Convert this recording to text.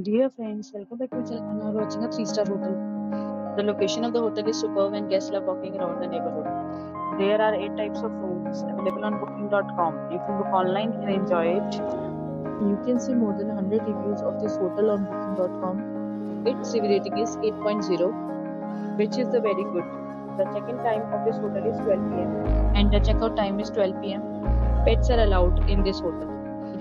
Dear friends, welcome back to channel now we're watching a 3-star hotel. The location of the hotel is superb and guests love walking around the neighborhood. There are 8 types of rooms available on booking.com. You can book online and enjoy it. You can see more than 100 reviews of this hotel on booking.com. Its review rating is 8.0 which is the very good. The check-in time of this hotel is 12 pm and the checkout time is 12 pm. Pets are allowed in this hotel.